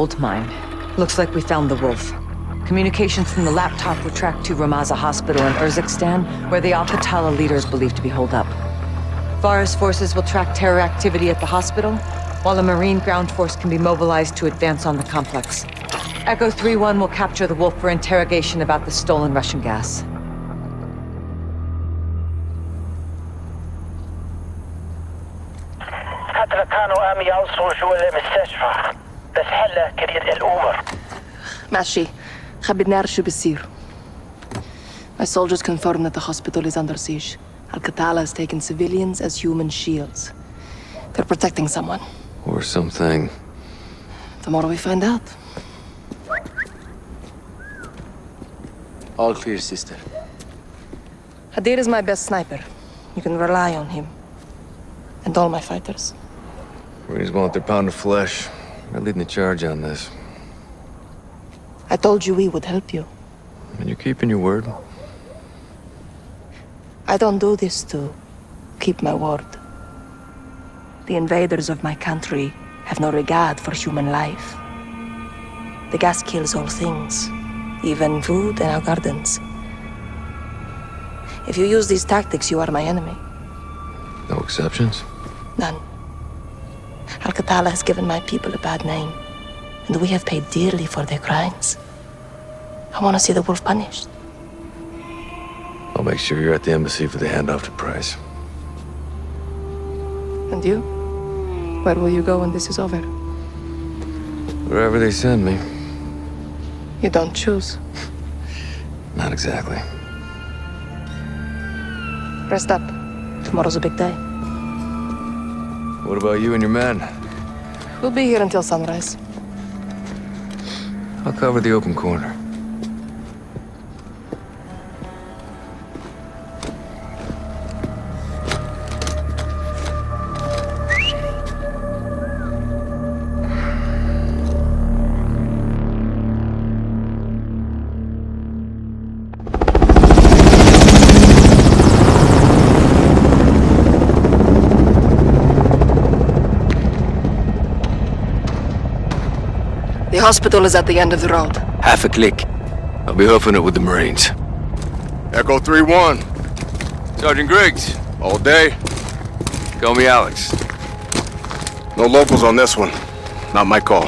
old mine. Looks like we found the wolf. Communications from the laptop were tracked to Ramaza Hospital in Urzikstan, where the Al Qatala leader is believed to be holed up. Farah's forces will track terror activity at the hospital, while a Marine ground force can be mobilized to advance on the complex. Echo 3-1 will capture the wolf for interrogation about the stolen Russian gas. هلا كريت الامور ماشي خبرني نعرف شو بيصير My soldiers confirm that the hospital is under siege. Al-Qatala has taken civilians as human shields. They're protecting someone. Or something. Tomorrow we find out. All clear, sister. Hadir is my best sniper. You can rely on him. And all my fighters. Marines want their pound of flesh. They're leading the charge on this. I told you we would help you. And you're keeping your word. I don't do this to keep my word. The invaders of my country have no regard for human life. The gas kills all things, even food and our gardens. If you use these tactics, you are my enemy. No exceptions? None. Al-Qatala has given my people a bad name, and we have paid dearly for their crimes. I want to see the wolf punished. I'll make sure you're at the embassy for the handoff to Price. And you? Where will you go when this is over? Wherever they send me. You don't choose. Not exactly. Rest up. Tomorrow's a big day. What about you and your men? We'll be here until sunrise. I'll cover the open corner. Hospital is at the end of the road. Half a click. I'll be hoofing it with the Marines. Echo 3-1. Sergeant Griggs. All day. Call me Alex. No locals on this one. Not my call.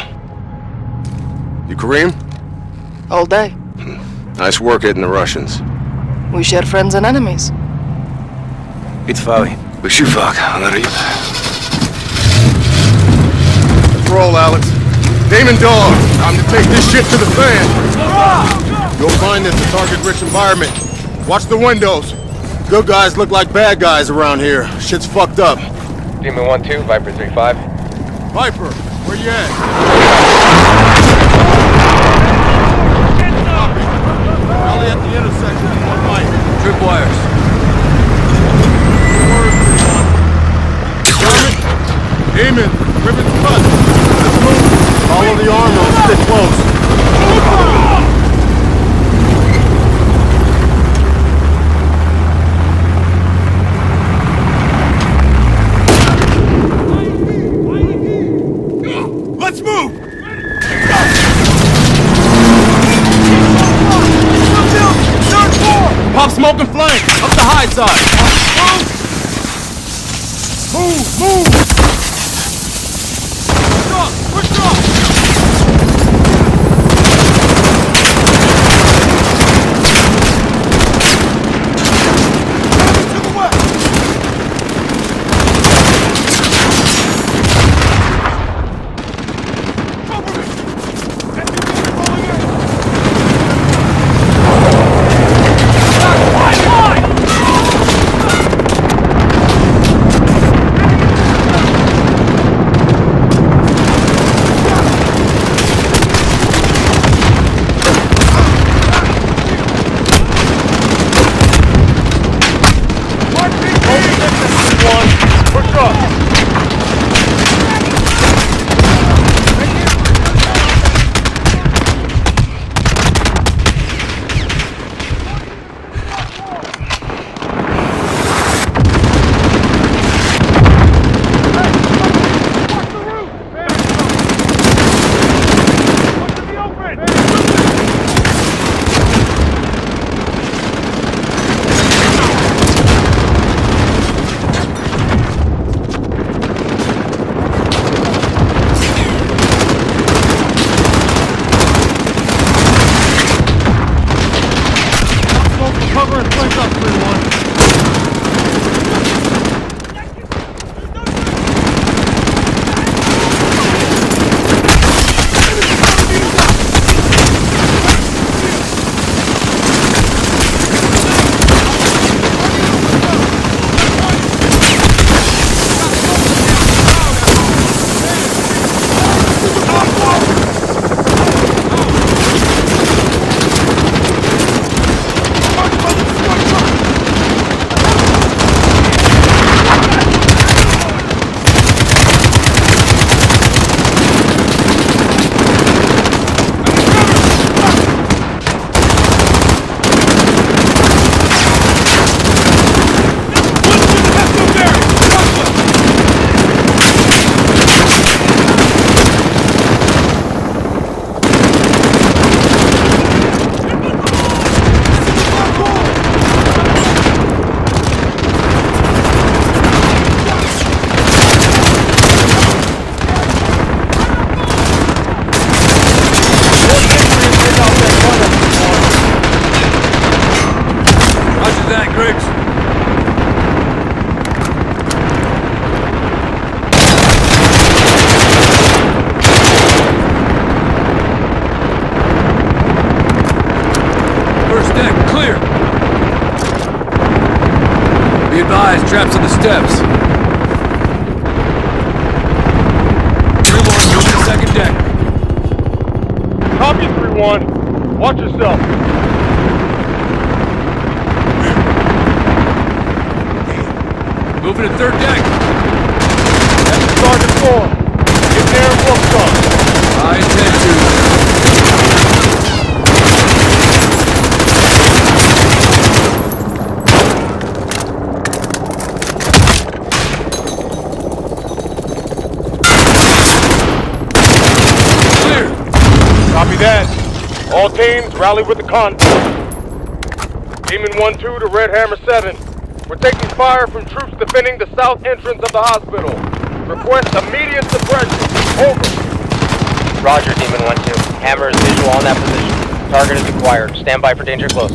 You Kareem? All day. Hmm. Nice work hitting the Russians. We share friends and enemies. Bitfali. Bashufak. Alarib. Let's roll, Alex. Demon Dog, time to take this shit to the fan. You'll find this a target-rich environment. Watch the windows. Good guys look like bad guys around here. Shit's fucked up. Demon 1-2, Viper 3-5. Viper, where you at? Copy. Rally at the intersection in one light. Tripwires. Demon, ribbon's cut. Let's move. Follow the armor rally with the convoy. Demon 1-2 to Red Hammer 7. We're taking fire from troops defending the south entrance of the hospital. Request immediate suppression. Over. Roger, Demon 1-2. Hammer is visual on that position. Target is acquired. Stand by for danger close.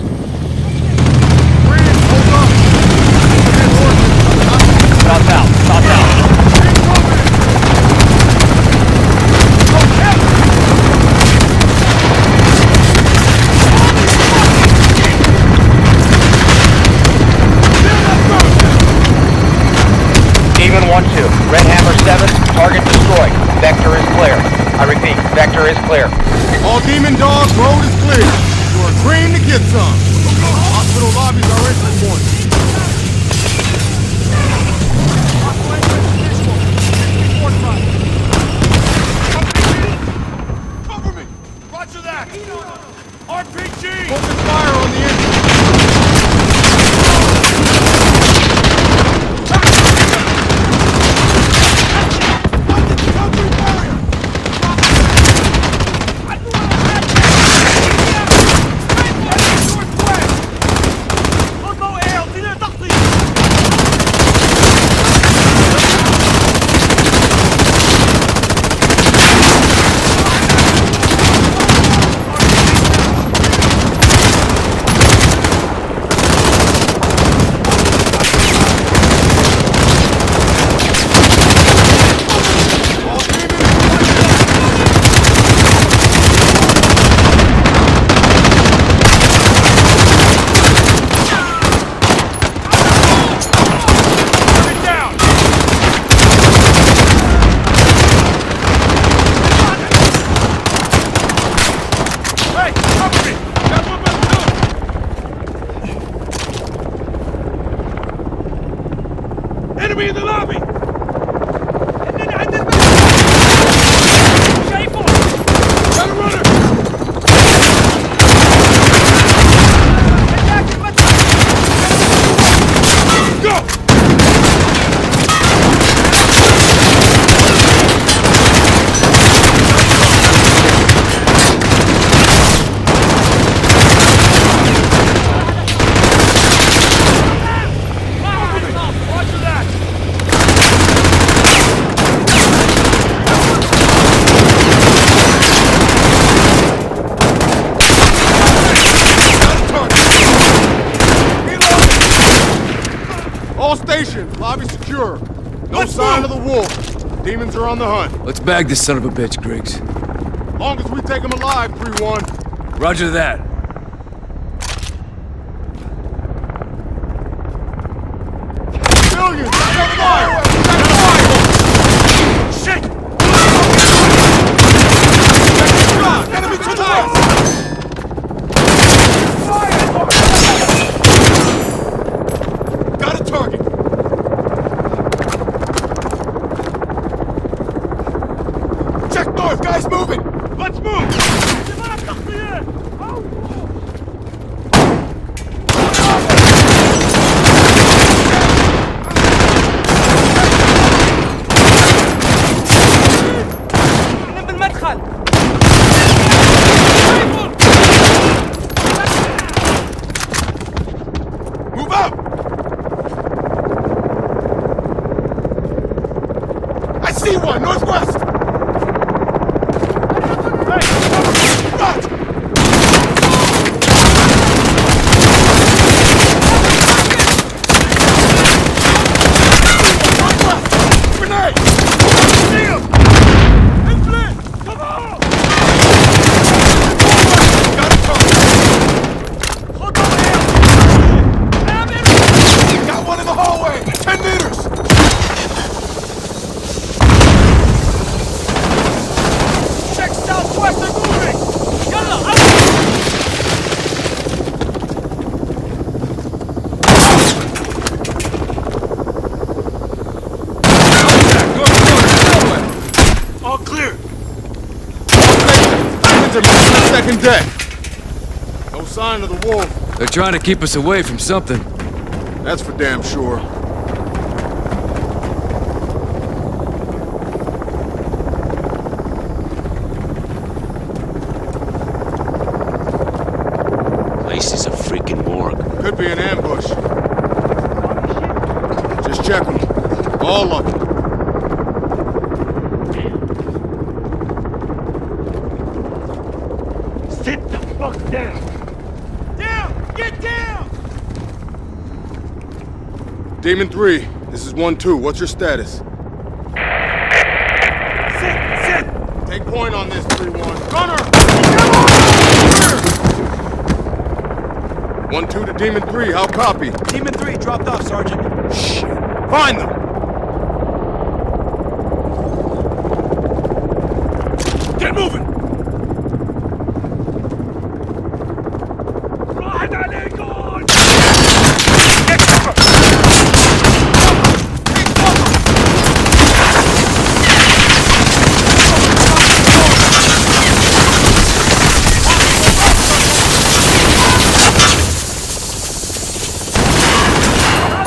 Shots out. Shots out. Demon 1-2. Red Hammer 7. Target destroyed. Vector is clear. I repeat, Is clear. All Demon Dogs, road is clear. You are green to get some. Hospital lobbies are entry points. Cover Are on the hunt. Let's bag this son of a bitch, Griggs. Long as we take him alive, 3-1. Roger that. Civilians, take fire! Take fire! Shit! Enemy to the west! Got a target! Check north, guys moving! Let's move! Move out! I see one, northwest! Hey! Rot! Northwest! Grenade! See him! Inflant! Come on! Got a target! Got one in the hallway! Marines are moving the second deck. No sign of the wolf. They're trying to keep us away from something. That's for damn sure. Place is a freaking morgue. Could be an ambush. Just check them. All of them. Sit the fuck down! Down! Get down! Demon 3, this is 1-2. What's your status? Sit! Sit! Take point on this, 3-1. Gunner! 1-2 to Demon 3, how copy? Demon 3 dropped off, Sergeant. Find them! Get moving!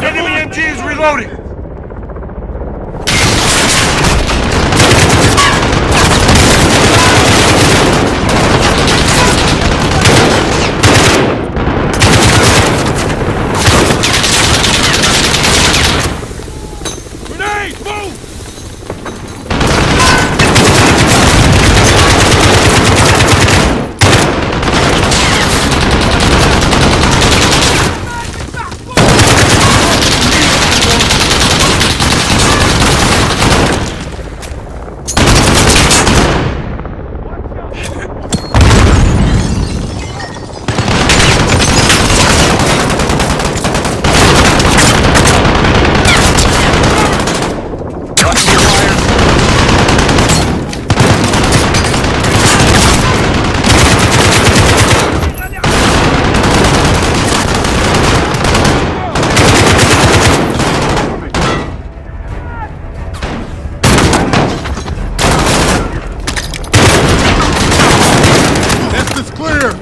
Enemy MG is reloading! Grenade! Move! Test is clear!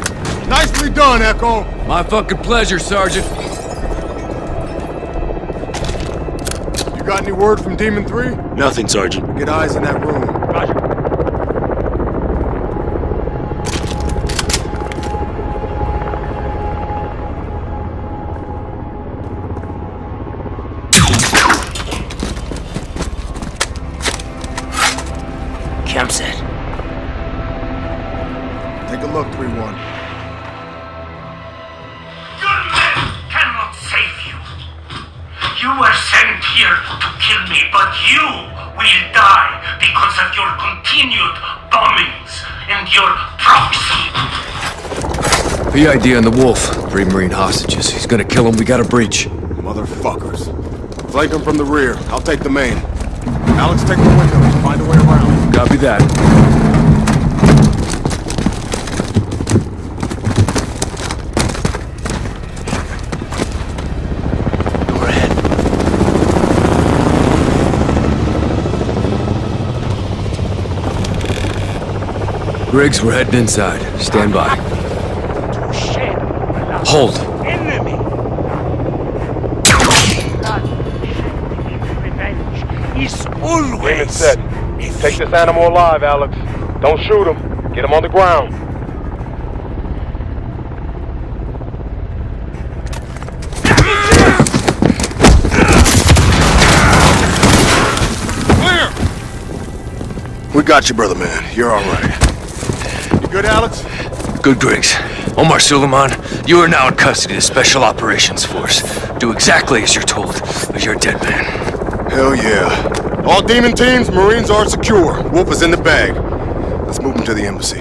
Nicely done, Echo! My fucking pleasure, Sergeant. You got any word from Demon 3? Nothing, Sergeant. Get eyes in that room. Camp PID on the wolf. Three Marine hostages. He's gonna kill him. We got a breach. Motherfuckers. Flank them from the rear. I'll take the main. Alex, take the windows. Find a way around. Copy that. Door ahead. Griggs, we're heading inside. Stand by. To shed Hold. enemy. Revenge is always. Take this animal alive, Alex. Don't shoot him. Get him on the ground. Clear! We got you, brother man. You're all right. You good, Alex? Good, Griggs. Omar Suleiman, you are now in custody of the Special Operations Force. Do exactly as you're told, or you're a dead man. Hell yeah. All demon teams, Marines are secure. Wolf is in the bag. Let's move him to the embassy.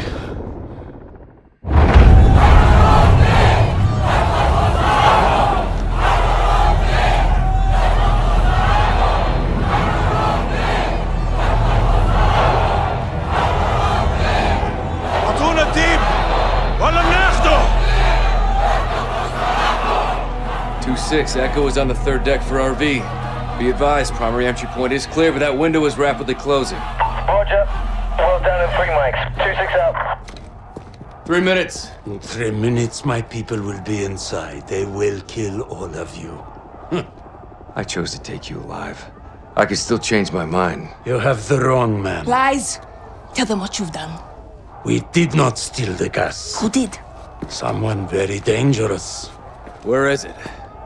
2-6, Echo is on the third deck for RV. Be advised, primary entry point is clear, but that window is rapidly closing. Roger. Well done in three mics. Two six out. Three minutes. In three minutes, my people will be inside. They will kill all of you. Hmm. I chose to take you alive. I could still change my mind. You have the wrong man. Lies! Tell them what you've done. We did not steal the gas. Who did? Someone very dangerous. Where is it?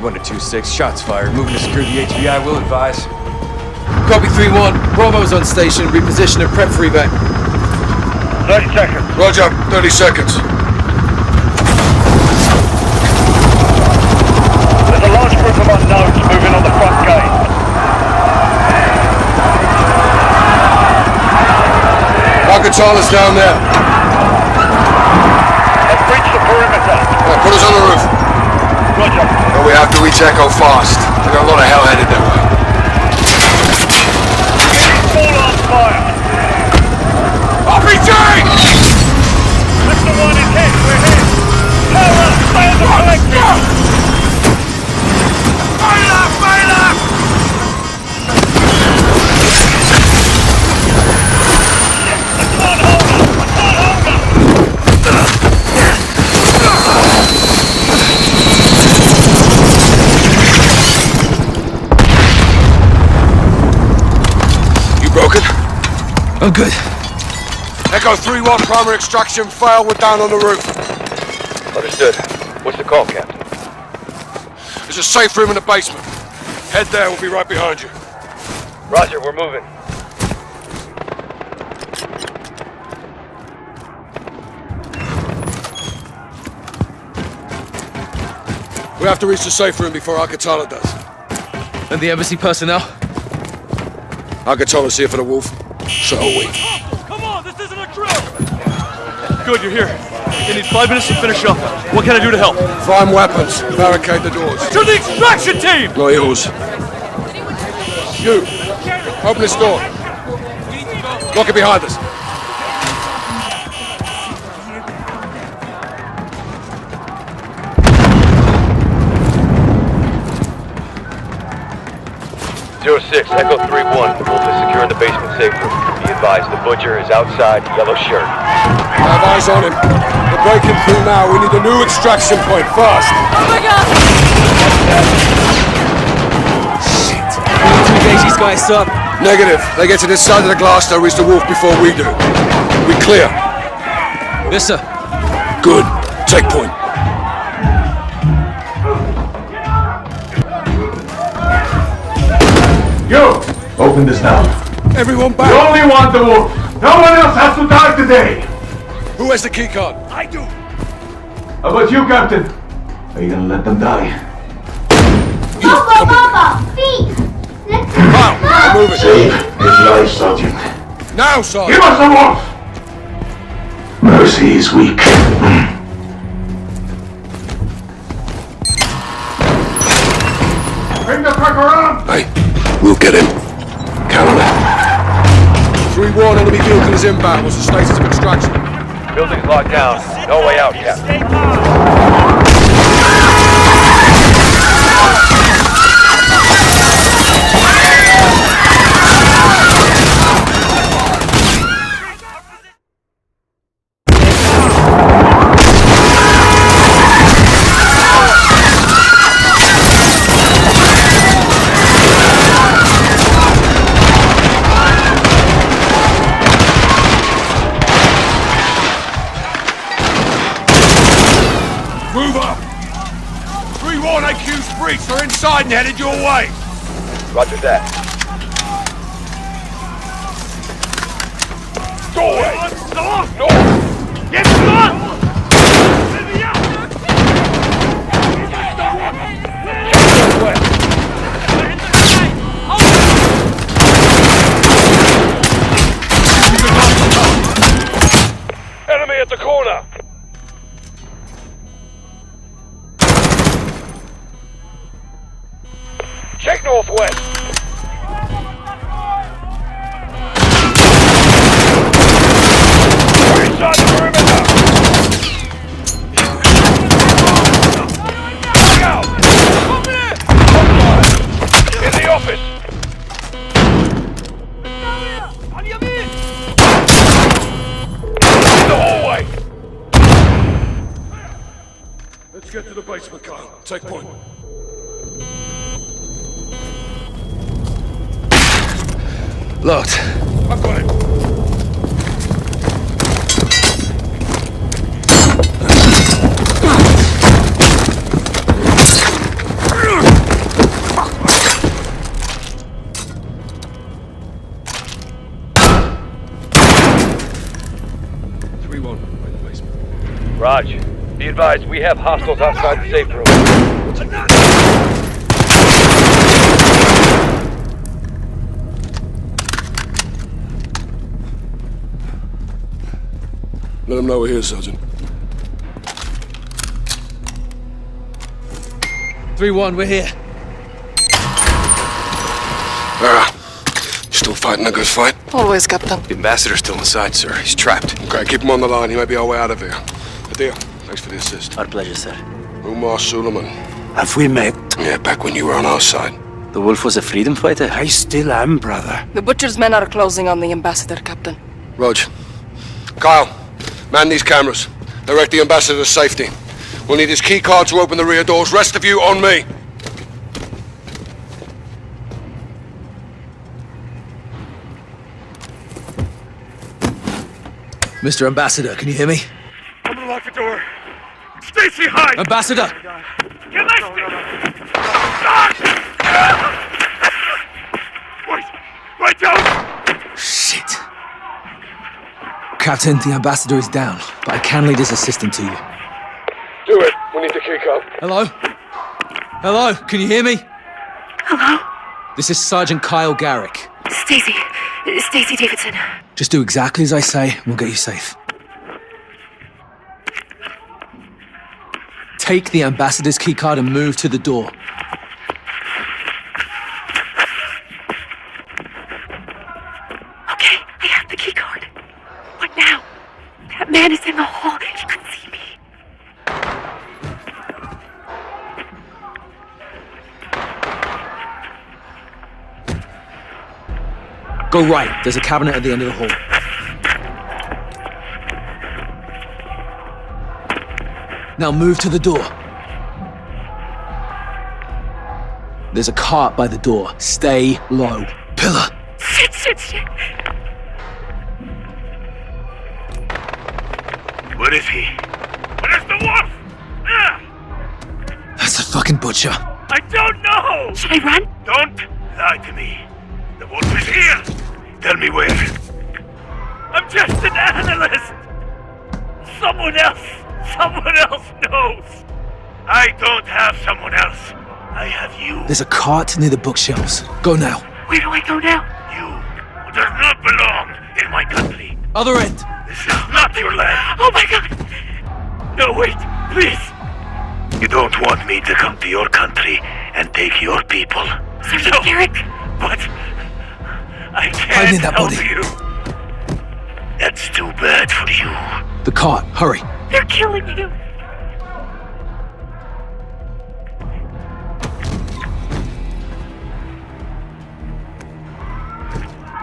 3-1-2-6, shots fired. Moving to secure the HVI, will advise. Copy 3-1. Bravo's on station. Reposition and prep for evac. 30 seconds. Roger, 30 seconds. There's a large group of unknowns moving on the front gate. Al Qatala's down there. They've breached the perimeter. Yeah, put us on the roof. Roger. But we have to reach Echo fast. They got a lot of hell headed that way. Full on fire. RPG! Mr. One is hit. We're hit. Power. Stay the collective. I'm good. Echo 3-1 primary extraction failed. We're down on the roof. Understood. What's the call, Captain? There's a safe room in the basement. Head there, we'll be right behind you. Roger, we're moving. We have to reach the safe room before Al Qatala does. And the embassy personnel? Al Qatala's here for the wolf. So are we. Come on, this isn't a drill! Good, you're here. You need five minutes to finish up. What can I do to help? Find weapons. Barricade the doors. To the extraction team! Not yours. You. Open this door. Lock it behind us. Zero 06, Echo 3-1. The Wolf is secure in the basement safe room. Be advised, the Butcher is outside, yellow shirt. I Have eyes on him. We're breaking through now. We need a new extraction point fast. To engage these guys up. Negative. They get to this side of the glass, they'll reach the wolf before we do. We clear. Yes, sir. Good. Take point. You! Open this now. Everyone You back. only want the wolf. No one else has to die today. Who has the key card? I do. How about you, Captain? Are you gonna let them die? Papa, Papa, feet! Let's Now, we're moving. Save his life, Sergeant. Now, Give Sergeant. us the wolf! Mercy is weak. Bring the truck around! Hey, we'll get him. Count it. 3-1, enemy vehicle is inbound. What's the status of extraction? Building's locked down. No way out, Captain. Headed your way. Roger that. Doorway. North! North. Get Let's get to the basement, Kyle. Take point. Locked. I've got it. Be advised, we have hostiles outside the safe room. Let them know we're here, Sergeant. 3-1, we're here. Farah, you still fighting a good fight? Always, Captain. The ambassador's still inside, sir. He's trapped. Okay, keep him on the line. He may be our way out of here. Adil, thanks for the assist. Our pleasure, sir. Umar Suleiman. Have we met? Yeah, back when you were on our side. The wolf was a freedom fighter? I still am, brother. The Butcher's men are closing on the ambassador, Captain. Rog. Kyle, man these cameras. Direct the ambassador to safety. We'll need his key card to open the rear doors. Rest of you on me. Mr. Ambassador, can you hear me? Stacy, hide! Ambassador! Get my Wait! Wait down! Shit. Captain, the ambassador is down, but I can lead his assistant to you. Do it. We need the key card. Hello? Hello, can you hear me? Hello? This is Sergeant Kyle Garrick. Stacy. Stacy Davidson. Just do exactly as I say, and we'll get you safe. Take the ambassador's keycard and move to the door. Okay, I have the key card. What now? That man is in the hall. He could see me. Go right. There's a cabinet at the end of the hall. Now move to the door. There's a cart by the door. Stay low. Pillar. Shit, shit, shit. Where is he? Where is the wolf? Ah, That's a fucking butcher. I don't know! Should I run? Don't lie to me. The wolf is here! Tell me where. I'm just an analyst! Someone else, someone else knows! I don't have someone else. I have you. There's a cart near the bookshelves. Go now. Where do I go now? You, who does not belong in my country. Other end. This is not your land. Oh my god! No, wait, please. You don't want me to come to your country and take your people. Sergeant no, Garrick? but I can't in that help body. you. That's too bad for you. The cart. Hurry. They're killing you.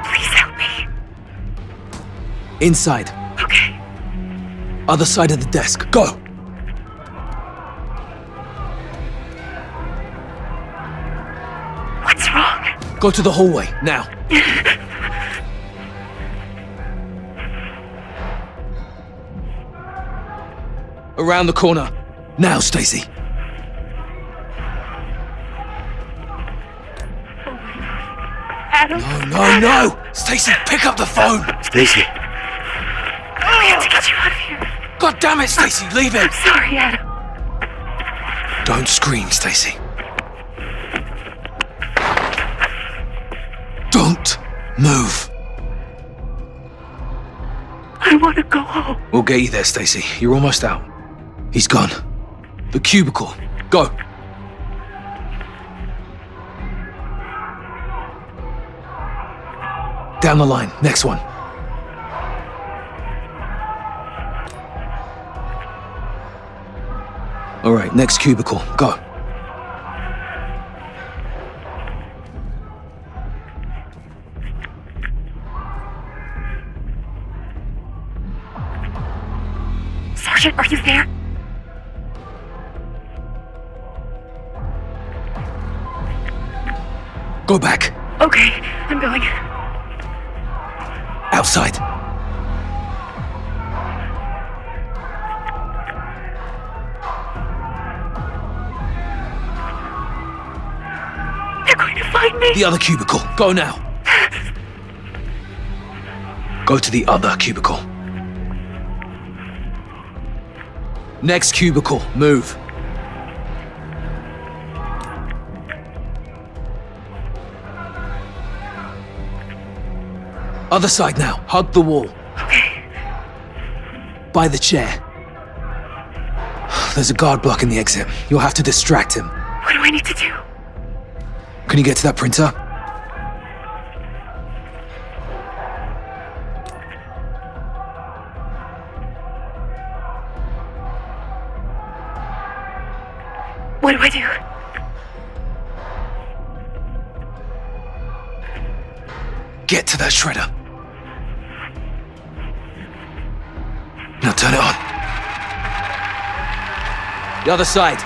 Please help me. Inside. Okay. Other side of the desk. Go. What's wrong? Go to the hallway. Now. Around the corner. Now, Stacy. Adam? No, no, no! Stacy, pick up the phone! Stacy. We have to get you out of here. God damn it, Stacy, leave him! I'm sorry, Adam. Don't scream, Stacy. Don't move. I want to go home. We'll get you there, Stacy. You're almost out. He's gone. The cubicle. Go. Down the line. Next one. All right, next cubicle. Go. Go now. Go to the other cubicle. Next cubicle. Move. Other side now. Hug the wall. Okay. By the chair. There's a guard blocking the exit. You'll have to distract him. What do I need to do? Can you get to that printer? Turn it on. The other side.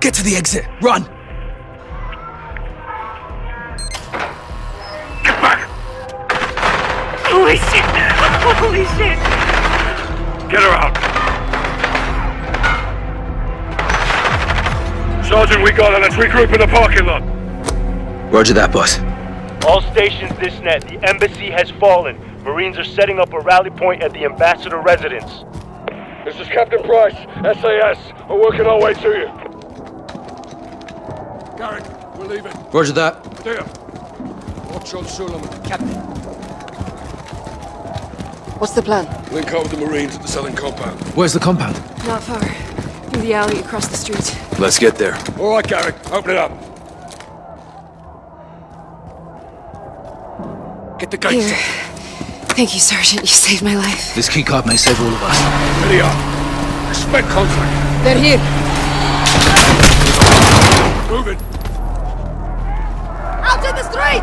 Get to the exit. Run. Get back! Holy shit! Holy shit! Get her out. Sergeant, we got her. Let's regroup in the parking lot. Roger that, boss. All stations this net. The embassy has fallen. Marines are setting up a rally point at the ambassador residence. This is Captain Price, SAS. We're working our way to you. Garrick, we're leaving. Roger that. There. Watch on Suleiman. Captain. What's the plan? Link up with the Marines at the southern compound. Where's the compound? Not far. Through the alley across the street. Let's get there. All right, Garrick. Open it up. Get the gates Here. Thank you, Sergeant. You saved my life. This keycard may save all of us. There you are. Expect contact. They're here. Move it. Out in the street!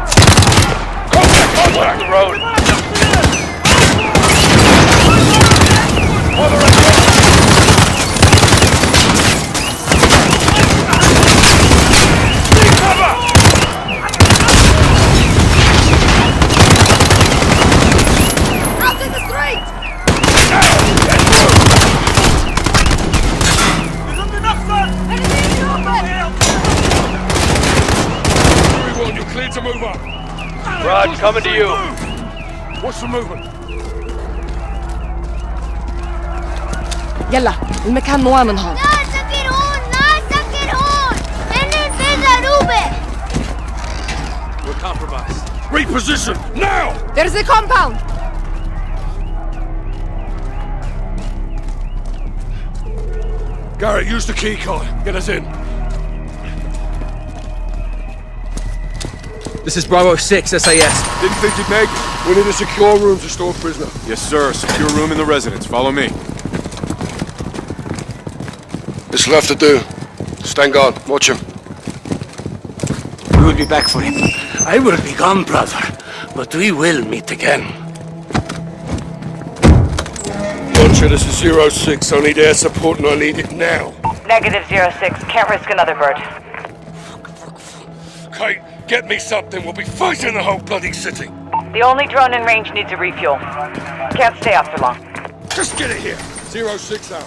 Contact! Contact! The road. Out in the street! Everyone, you're cleared to move up. Rod, coming to you. What's the movement? يلا المكان مو من هون ناس هون ناس We're compromised. Reposition now! There's the compound! Garrick, use the key card. Get us in. This is Bravo 6, SAS. Didn't think you'd make it. We need a secure room to store a prisoner. Yes, sir. Secure room in the residence. Follow me. This left to do. Stand guard. Watch him. We will be back for him. I will be gone, brother, but we will meet again. Launcher, this is Zero Six. I need air support and I need it now. Negative zero six. Can't risk another bird. Kate, get me something. We'll be fighting the whole bloody city. The only drone in range needs a refuel. Can't stay out for long. Just get it here. Zero Six out.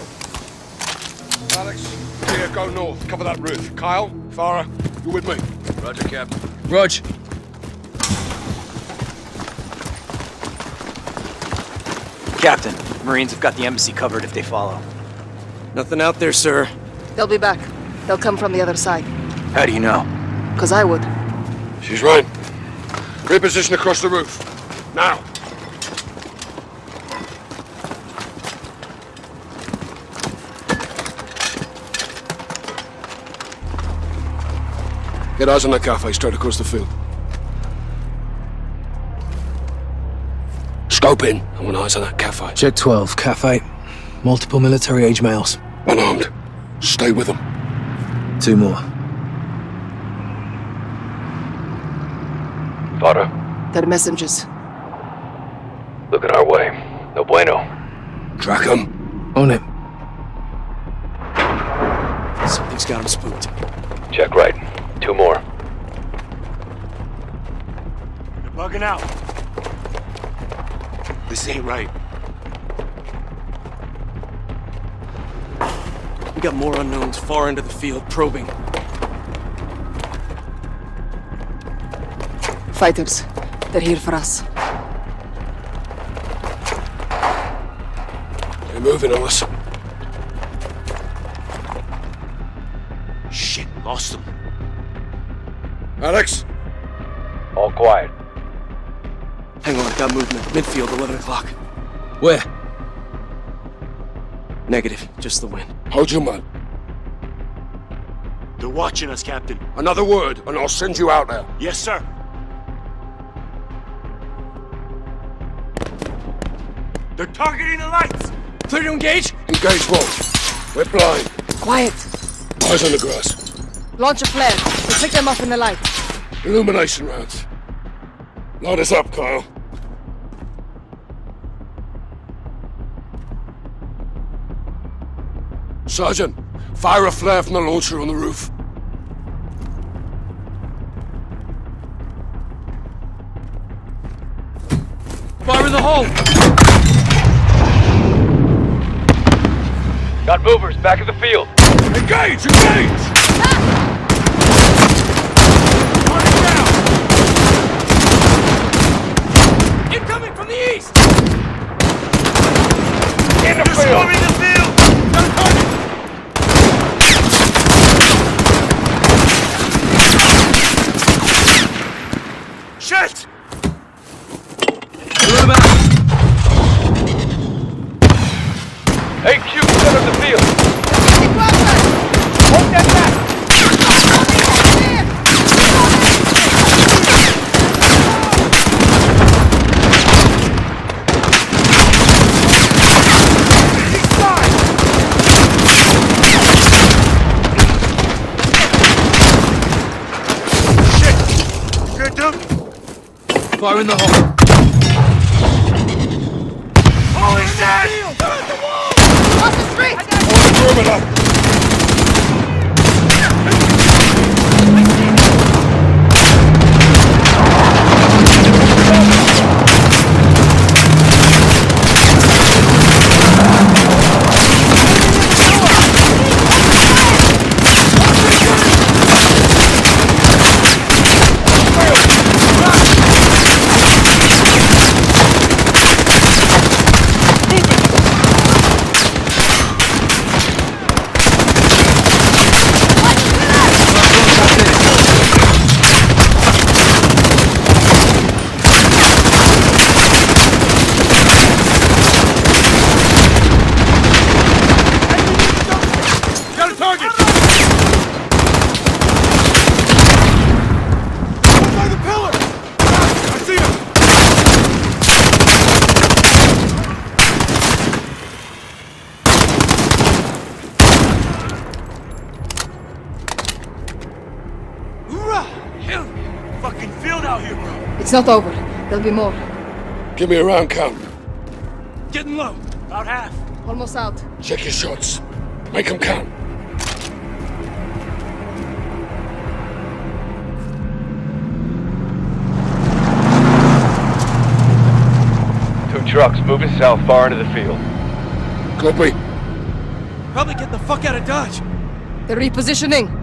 Alex, here, go north. Cover that roof. Kyle, Farah, you with me? Roger, Captain. Rog. Captain, Marines have got the embassy covered if they follow. Nothing out there, sir. They'll be back. They'll come from the other side. How do you know? Because I would. She's right. Reposition across the roof. Now. Get eyes on that cafe straight across the field. Scope in. I want eyes on that cafe. Check 12, cafe. Multiple military age males. Unarmed. Stay with them. Two more. Vara, They're messengers. looking our way. No bueno. Track them. On it. Something's got him spooked. Check right. Two more. They're bugging out. This ain't right. We got more unknowns far into the field probing. Fighters. They're here for us. They're moving on us. Shit, lost them. Alex? All quiet. Hang on, got movement. Midfield, 11 o'clock. Where? Negative, just the wind. Hold your mud. They're watching us, Captain. Another word, and I'll send you out there. Yes, sir. They're targeting the lights. Clear to engage? Engage what? We're blind. Quiet. Eyes on the grass. Launch a flare. We'll pick them up in the light. Illumination rounds. Light us up, Kyle. Sergeant, fire a flare from the launcher on the roof. Fire in the hole! Got movers back in the field. Engage! Engage! Incoming from the east! In the They're field! swarming the field. Shit! Loot 'em out! HQ, center the field. Hold that back! Good, dude. Fire in the hole! Holy shit! Hold the perimeter! Got a target! By the pillar! I see him! Hoorah! Hell, fucking field out here, bro. It's not over. There'll be more. Give me a round count. Getting low. About half. Almost out. Check your shots. Make them count. Two trucks moving south far into the field. Copy. Probably get the fuck out of Dodge. They're repositioning.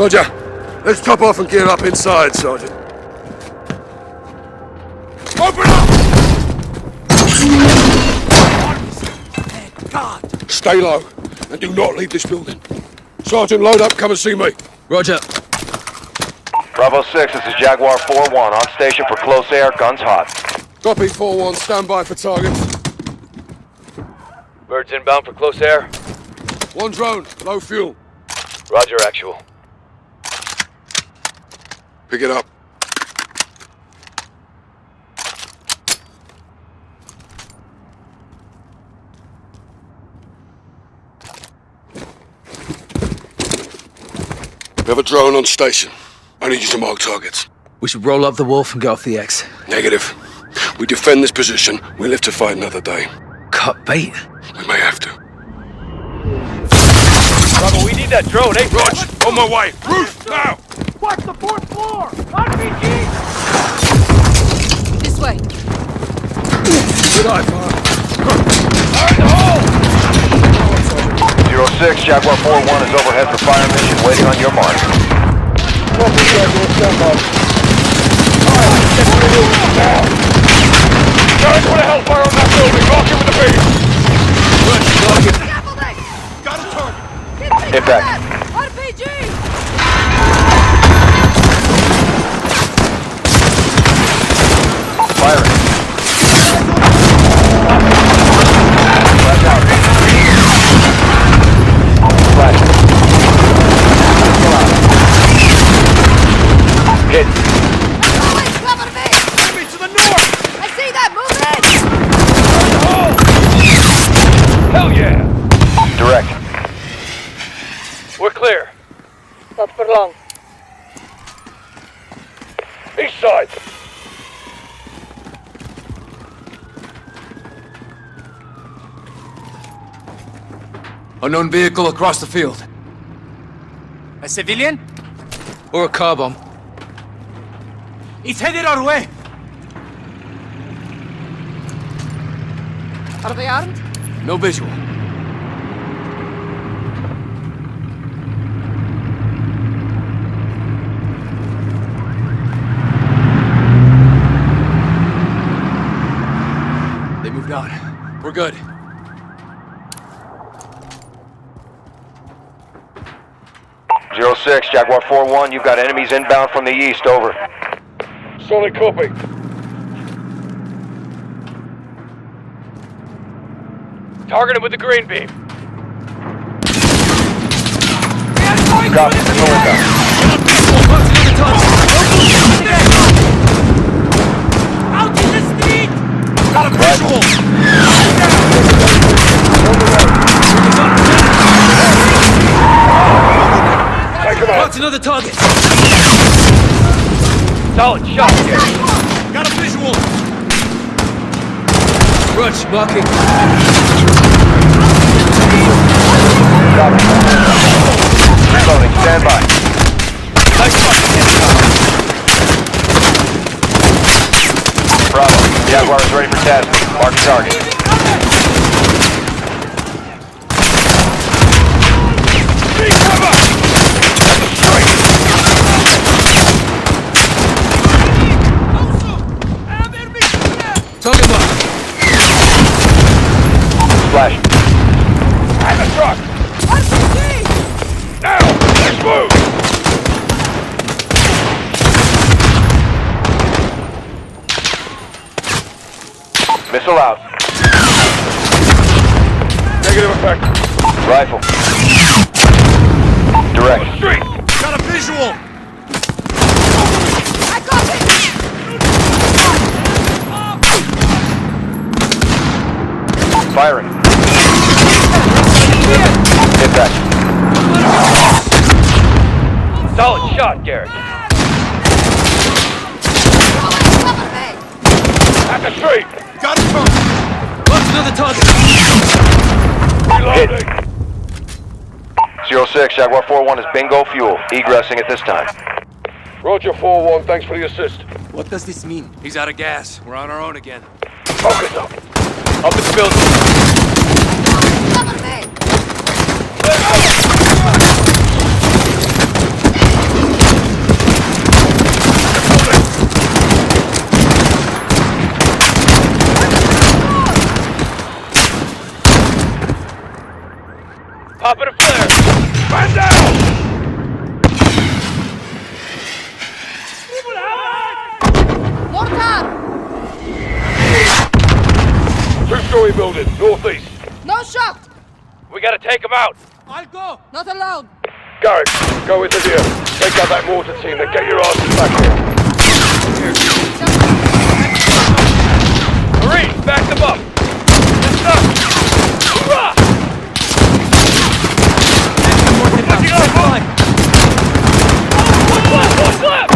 Roger. Let's top off and gear up inside, Sergeant. Open up! God! Stay low and do not leave this building. Sergeant, load up. Come and see me. Roger. Bravo 6, this is Jaguar 4-1. On station for close air, guns hot. Copy 4-1. Stand by for targets. Birds inbound for close air. One drone. Low fuel. Roger, actual. Pick it up. We have a drone on station. I need you to mark targets. We should roll up the wolf and get off the X. Negative. We defend this position. We live to fight another day. Cut bait? We may have to. Bravo, we need that drone, eh? Rog, on my way. Roof, now! Watch the fourth floor! RPG! This way. Good eye, Fire. Fire in the hole! 06, Jaguar 4-1 is overhead for fire mission, waiting on your mark. Fire! Now. Guys, put a hellfire on that building! Lock it with the base! Got a target! Impact. Firing. Flash out. Flash. Still out. Hit. Cover me! Enemy to the north! I see that! Move it! Hell yeah! Direct. We're clear. Not for long. East side! Unknown vehicle across the field. A civilian? Or a car bomb. It's headed our way. Are they armed? No visual. They moved on. We're good. Zero 06, Jaguar 4-1, you've got enemies inbound from the east, over. Solid copy. Target him with the green beam. Copy, in the window. Out in the street! Got a visual! Him out. What's another target? Solid shot, kid. Got a visual! Rush, marking. Reloading, stand by. Bravo, Jaguar is ready for tasking. Mark target. Pistol out. Negative effect. Rifle. Direct. Street. Got a visual! I got it! Firing. Impact. Solid shot, Garrick. At the street. Got a car! Lost another target! Reloading. 06, Jaguar 4-1 is bingo fuel. Egressing at this time. Roger 4-1, thanks for the assist. What does this mean? He's out of gas. We're on our own again. Focus up. Up this building. Popping a flare. Man down! Mortar! Two-story building, northeast. No shot! We gotta take him out. I'll go! Not allowed! Garrick, go with Hadir. Take out that mortar team, then get your asses back here. Marine, back them up. That's up. Hoorah! Pushing on fine. What's left? What's left?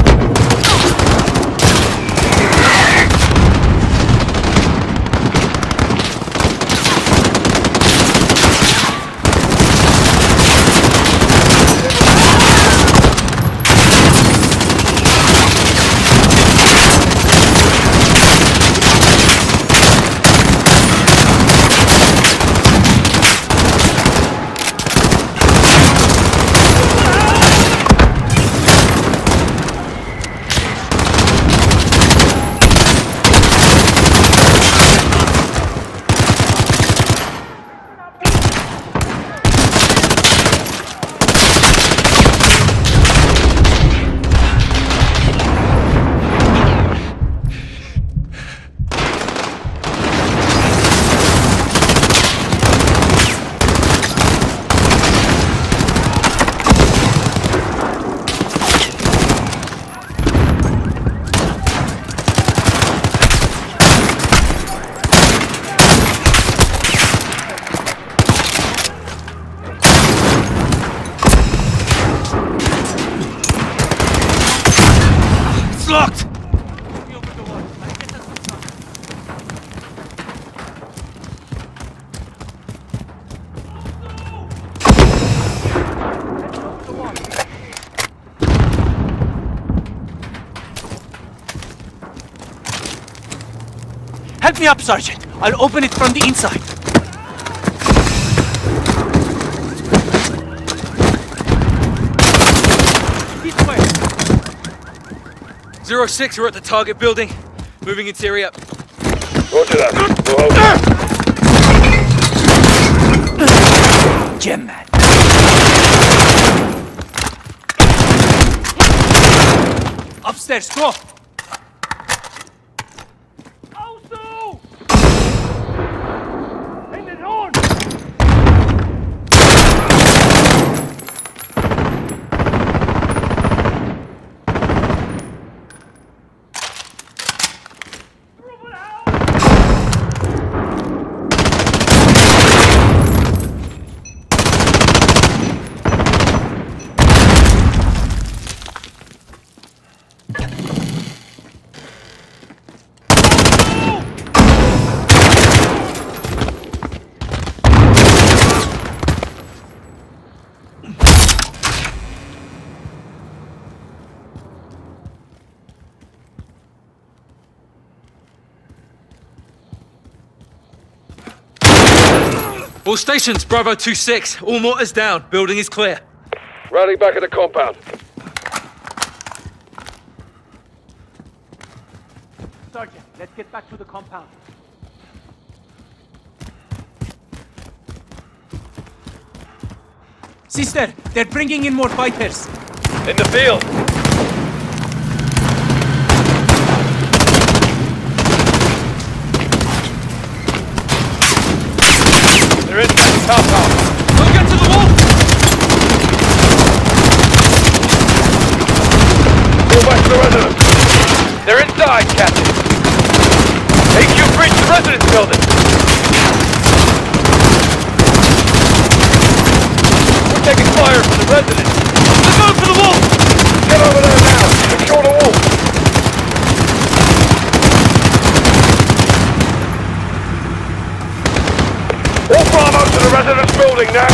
It's locked! Help me up, Sergeant. I'll open it from the inside. This way. Zero 06, we're at the target building. Moving interior. Roger that. We'll hold it. Gem man. Upstairs, go! All stations, Bravo 2-6. All mortars down. Building is clear. Rally back at the compound. Sergeant, let's get back to the compound. Sister, they're bringing in more fighters. In the field. They're inside the compound. We'll get to the wolf! Move back to the residence. They're inside, Captain. AQ breach the residence building. We're taking fire from the residence. They're going for the wolf! Get over there now. Secure the wolf. All Bravo to the residence building now.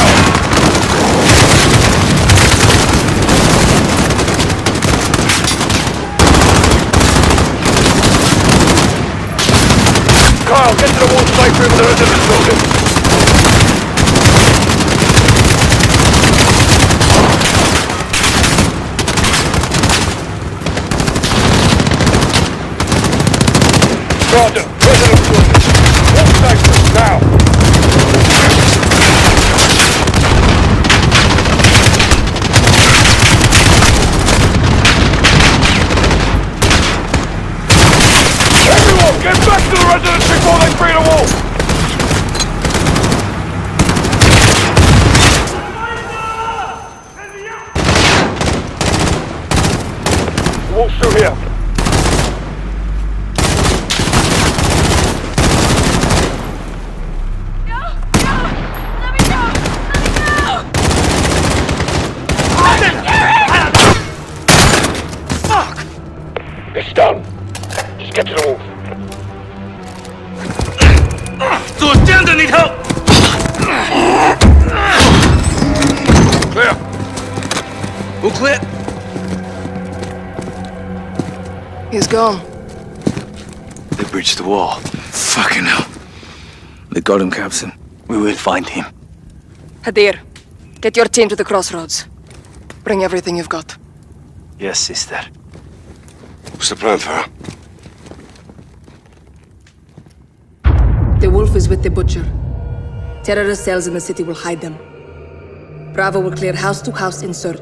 Kyle, get to the wall safe room of the residence Hadir, get your team to the crossroads. Bring everything you've got. Yes, sister. What's the plan, Farah? The wolf is with the butcher. Terrorist cells in the city will hide them. Bravo will clear house to house in search.